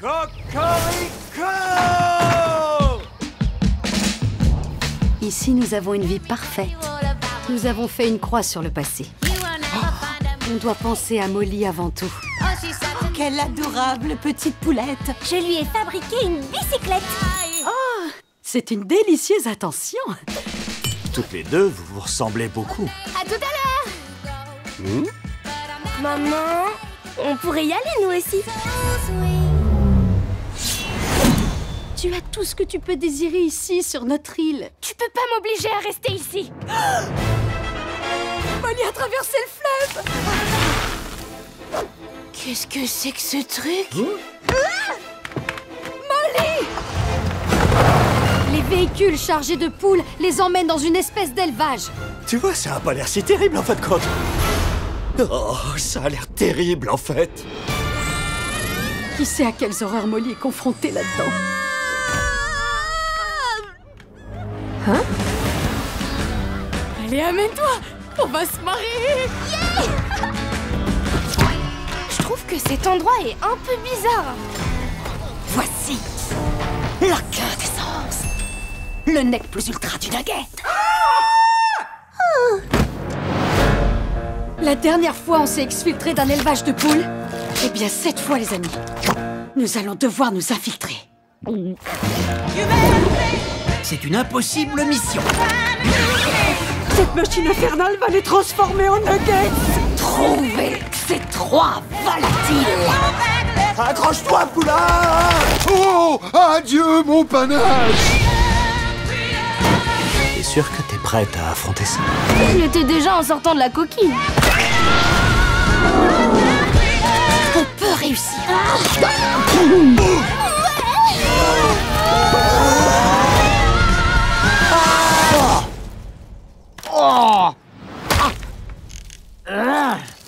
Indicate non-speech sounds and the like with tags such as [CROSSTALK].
Cocorico Ici, nous avons une vie parfaite. Nous avons fait une croix sur le passé. On doit penser à Molly avant tout. Quelle adorable petite poulette Je lui ai fabriqué une bicyclette. C'est une délicieuse attention. Toutes les deux, vous vous ressemblez beaucoup. À tout à l'heure Maman, on pourrait y aller nous aussi. Tu as tout ce que tu peux désirer ici, sur notre île. Tu peux pas m'obliger à rester ici. [GASPS] Molly a traversé le fleuve Qu'est-ce que c'est que ce truc? Les véhicules chargés de poules les emmènent dans une espèce d'élevage. Tu vois, ça a pas l'air si terrible en fait de compte. Oh, ça a l'air terrible en fait. Qui sait à quelles horreurs Molly est confrontée là-dedans Allez, amène-toi On va se marrer [LAUGHS] Je trouve que cet endroit est un peu bizarre. Voici la quintessence Le nec plus ultra du nugget La dernière fois, on s'est exfiltré d'un élevage de poules. Eh bien, cette fois, les amis, nous allons devoir nous infiltrer. C'est une impossible mission. Cette machine infernale va les transformer en nuggets. Trouvez ces trois volatiles. Accroche-toi, poulain. Oh Adieu, mon panache. T'es sûr que t'es prête à affronter ça? Il était déjà en sortant de la coquille. On peut réussir Ugh.